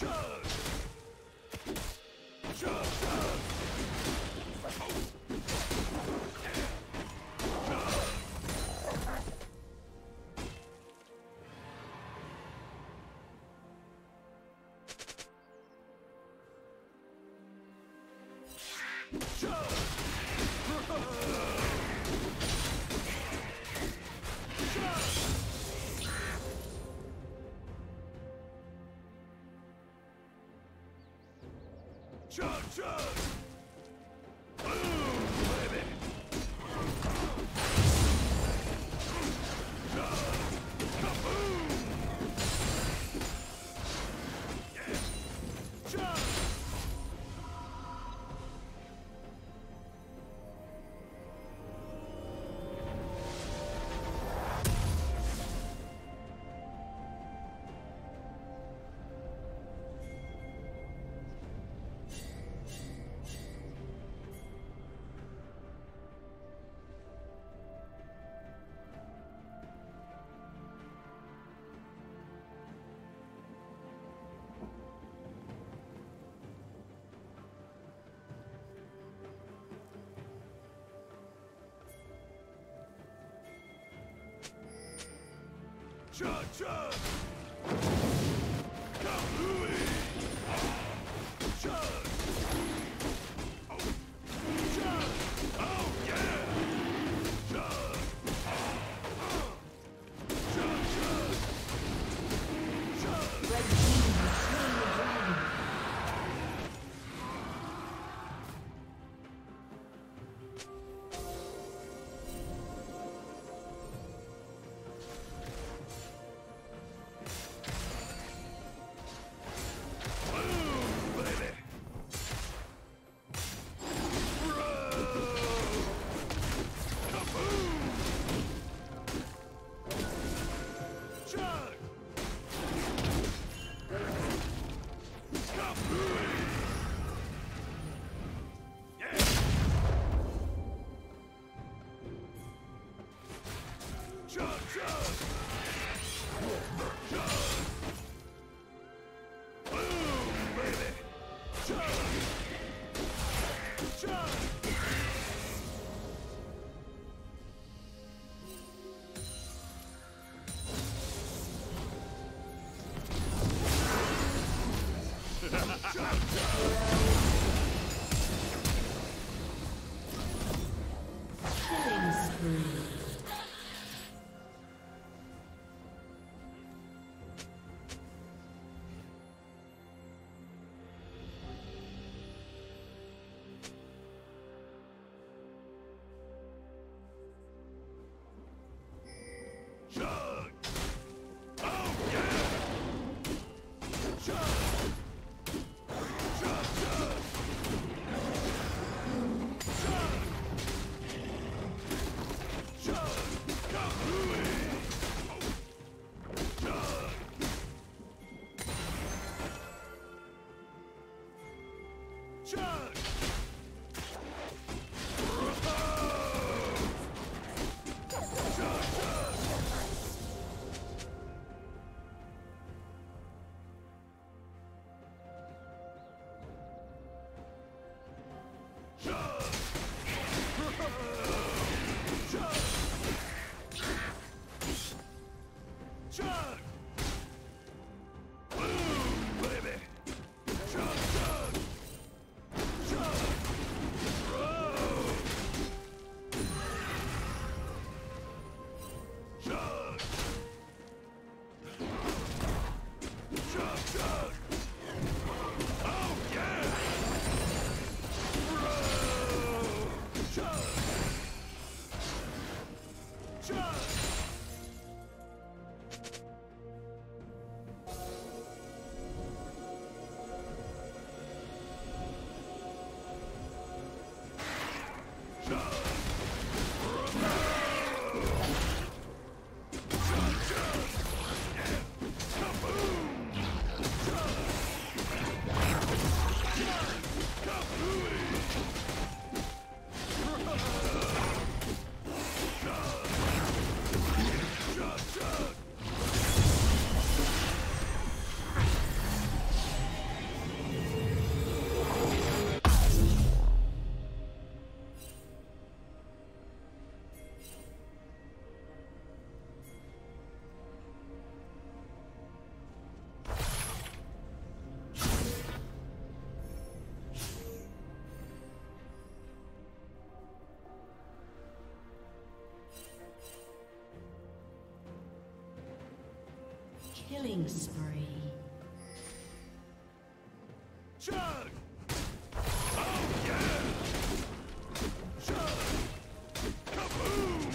Chug, chug! Chug, Chug! Oh, Killing spree. Chug! Oh yeah! Kaboom!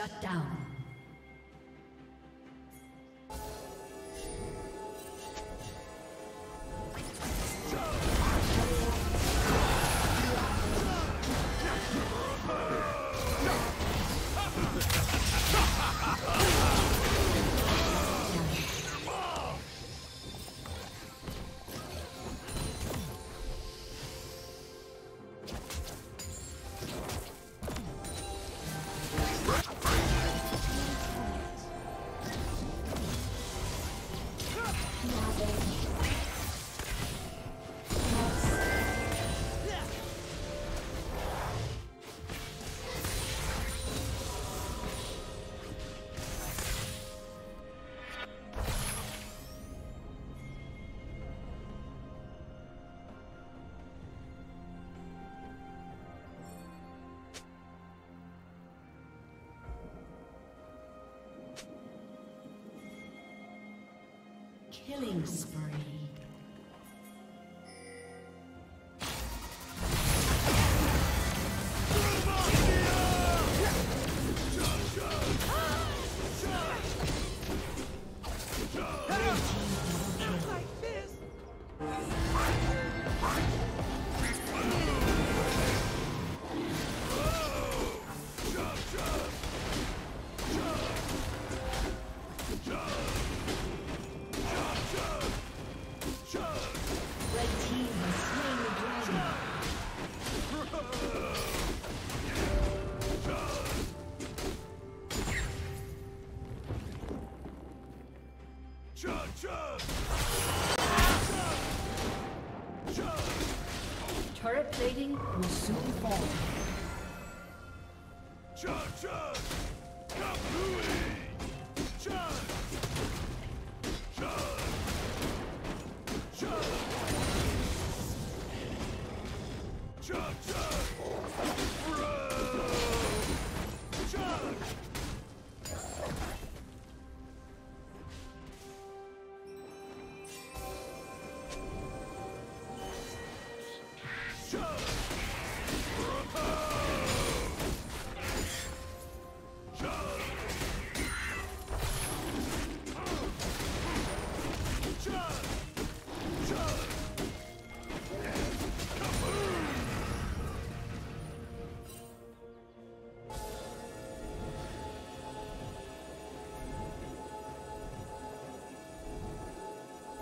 Shut down. Killing spree. Chug,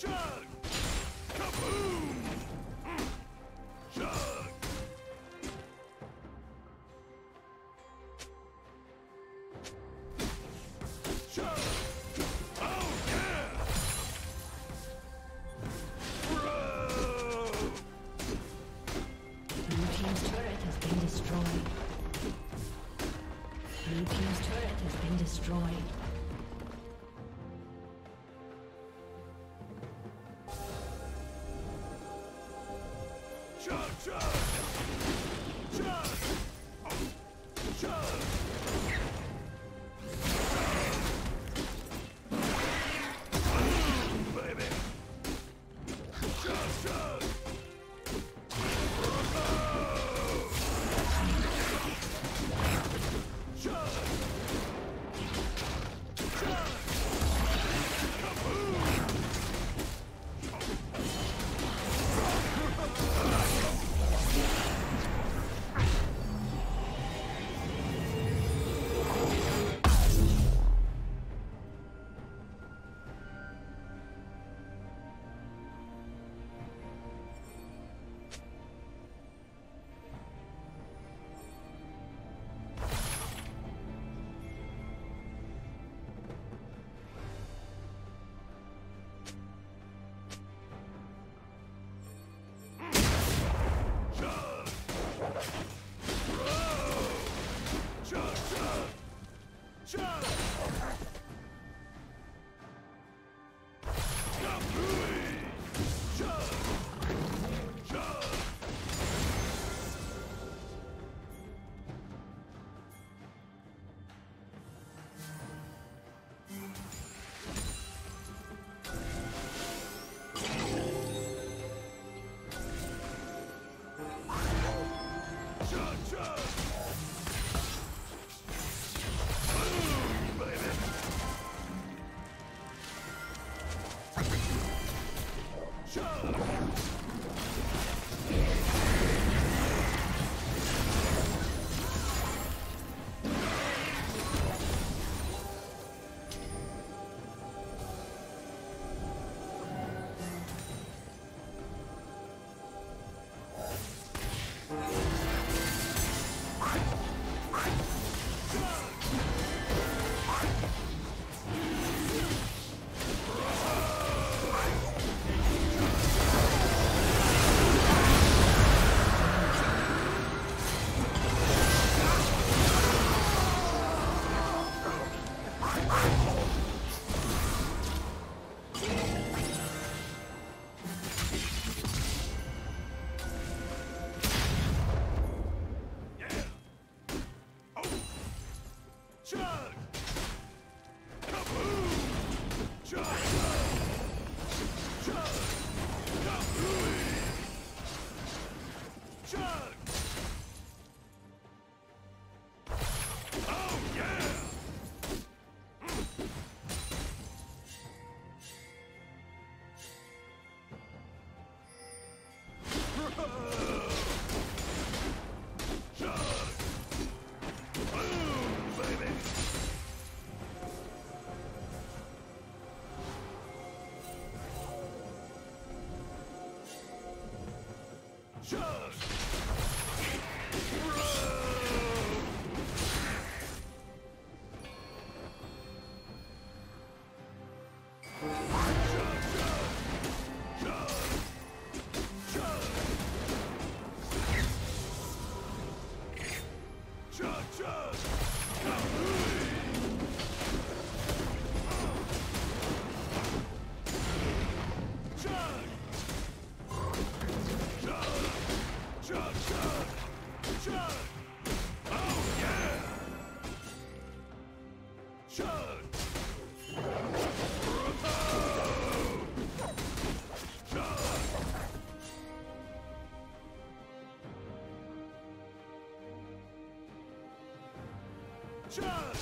Chug! Kaboom! Chug! Chug! Oh yeah! Bro! Blue team's turret has been destroyed. Blue team's turret has been destroyed. Chug!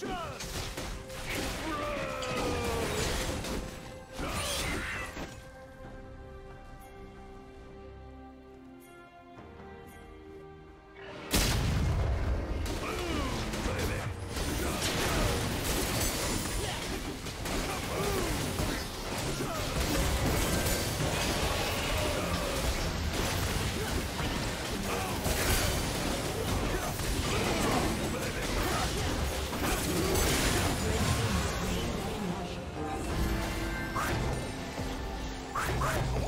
Charge! Right.